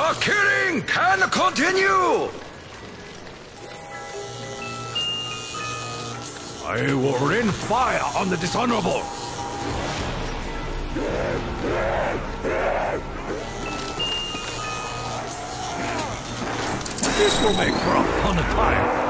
The killing can continue! I will rain fire on the dishonorable! This will make for a fun time!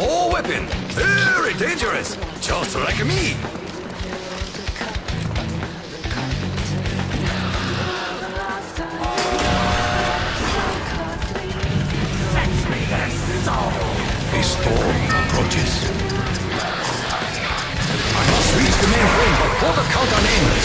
Small weapon, very dangerous, just like me. A storm approaches. I must reach the main frame before the countdown ends.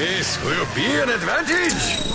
This will be an advantage!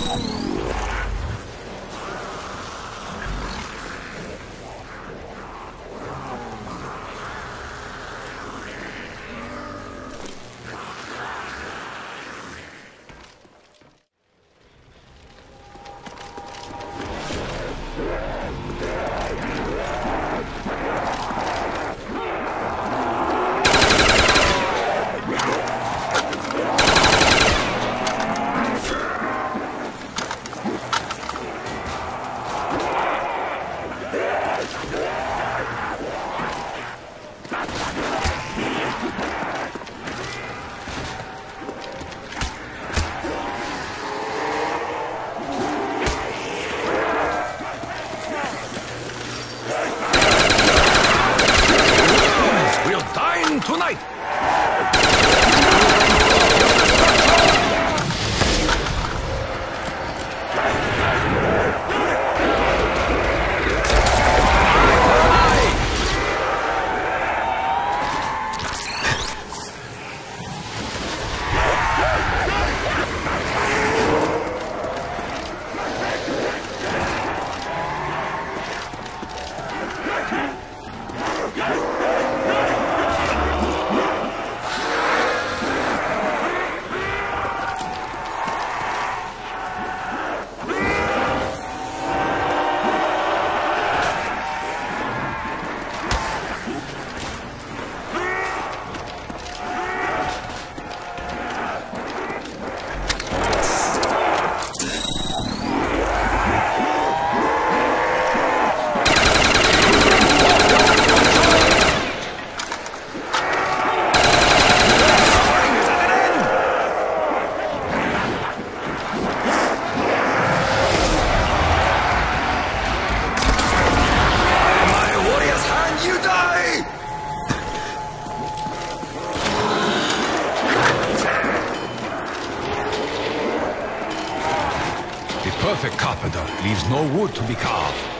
The perfect carpenter leaves no wood to be carved.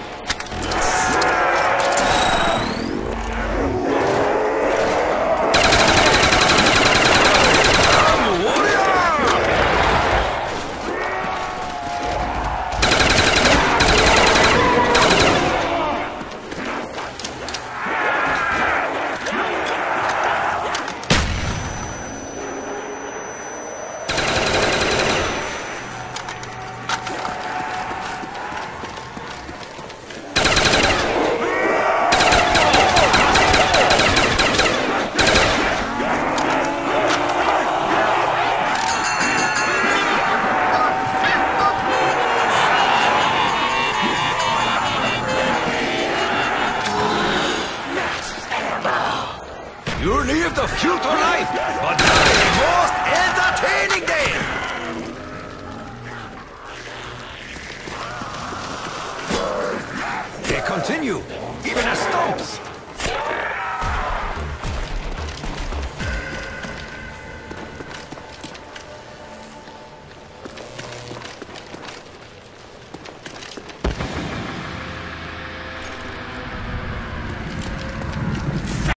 The of cute life, but not the most entertaining game! They continue, even as stomps.